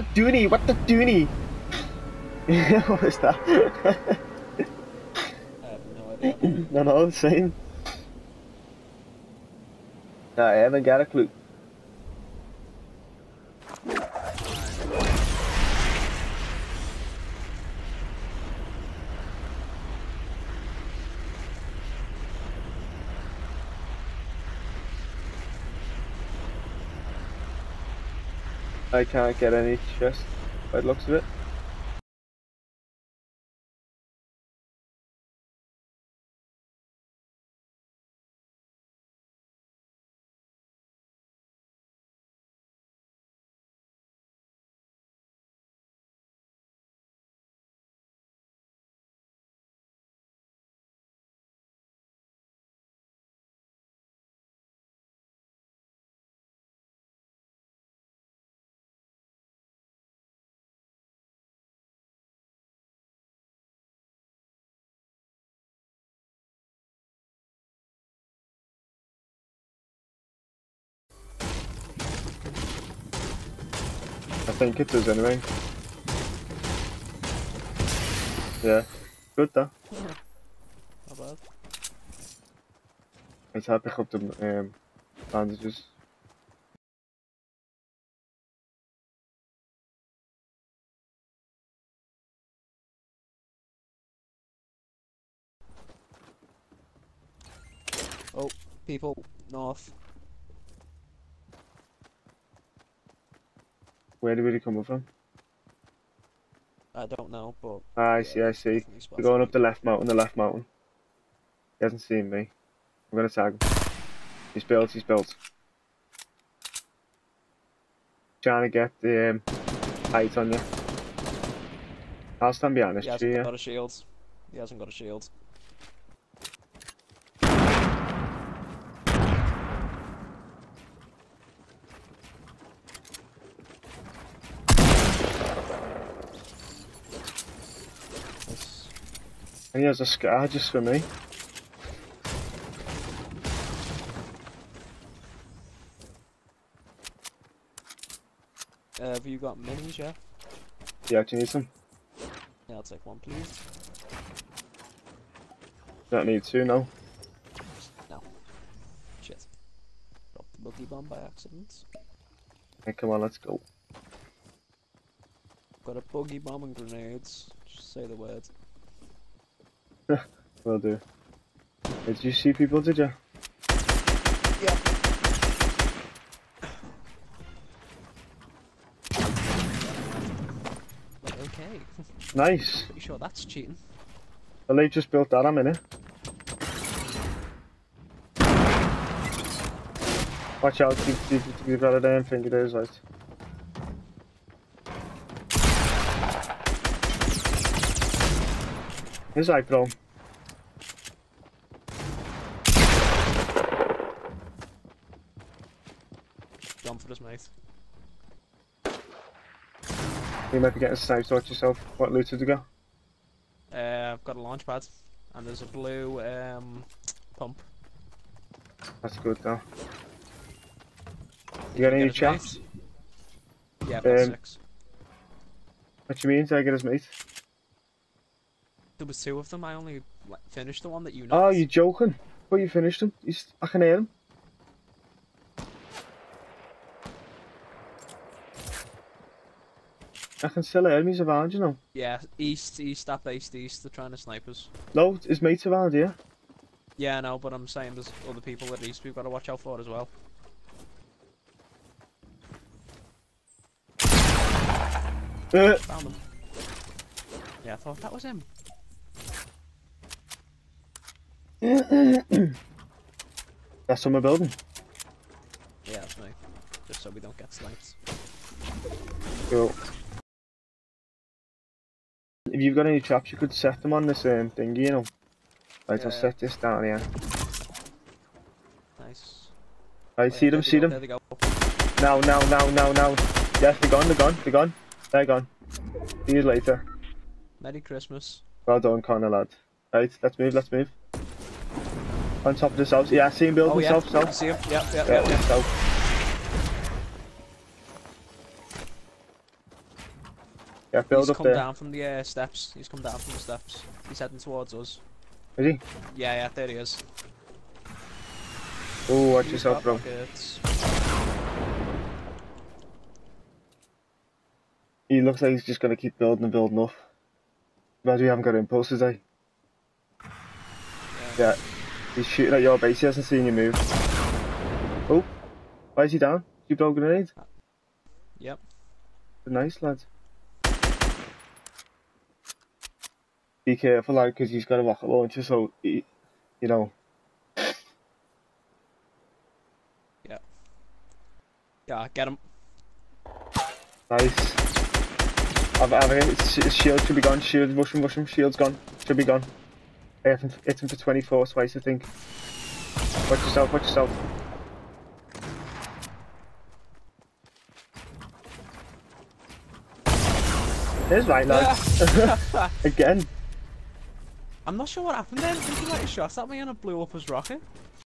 the dooney? What the dooney? what was that? I have no idea. no, no, same. I haven't got a clue. I can't get any chest by looks of it. I think it does anyway. Yeah, good though. Not bad. Pick up the um, bandages. Oh, people north. Where did we come from? I don't know, but Ah, I see, I see. We're going up the left mountain, the left mountain. He hasn't seen me. I'm gonna tag him. He's built, he's built. Trying to get the um, height on you. I'll stand behind this He tree, hasn't yeah. got a shield. He hasn't got a shield. And he has a scar just for me. Uh, have you got minis, yeah? Yeah, do you need some? Yeah, I'll take one, please. Don't need two, no. No. Shit. Dropped the boogie bomb by accident. Hey, come on, let's go. Got a boogie bomb and grenades. Just say the word. Will do. Did you see people, did you? Yeah. okay. Nice. Pretty sure that's cheating. Well, they just built that, I'm in it. Watch out, you've got a damn finger there, right. Pro. Gone for this, mate. You might be getting sniped, watch yourself. What loot did you go? Uh, I've got a launch pad, and there's a blue um, pump. That's good though. You got any get his mate? chaps? Yeah, Um, six. What you mean? Did I get his mate? There was two of them. I only like, finished the one that you know. Oh, knocked. you joking? Well, you finished him. He's, I can hear him. I can still hear him. He's around, you know. Yeah, east, east, up east, east. They're trying to snipe us. No, his mate's around here. Yeah, I know, but I'm saying there's other people at east we've got to watch out for as well. Uh, Found them. Yeah, I thought that was him. That's on my building. Yeah, that's me. Just so we don't get sniped. Cool. If you've got any traps, you could set them on this um, thingy, you know. Right, I'll set this down here. Nice. Right, Oh, see yeah, them, see go, them. There they go. Now, now, now, now, now. Yes, they're gone, they're gone, they're gone. They're gone. See you later. Merry Christmas. Well done, Connor, lad. Right, let's move, let's move. On top of this house. Yeah, see him building Oh yeah, south, I see him. Yep, yep, Yeah, yep, yep. south. Yeah, build He's up come there. down from the uh, steps. He's come down from the steps. He's heading towards us. Is he? Yeah, yeah, there he is. Oh, watch He's yourself, bro. He looks like he's just gonna keep building and building up. But we haven't got impulses, eh? Yeah. He's shooting at your base, he hasn't seen you move. Oh, why is he down? You blow a grenade? Yep. Nice, lad. Be careful, lad, because he's got a rocket launcher, so, he, you know. Yeah, Yeah, get him. Nice. I've, I've, shield should be gone, shield, rush him, rush him, shield's gone, should be gone. I him, hit him for 24 twice, I think. Watch yourself, watch yourself. There's right, lad. Again. I'm not sure what happened then. I think he have shot at me and it blew up his rocket.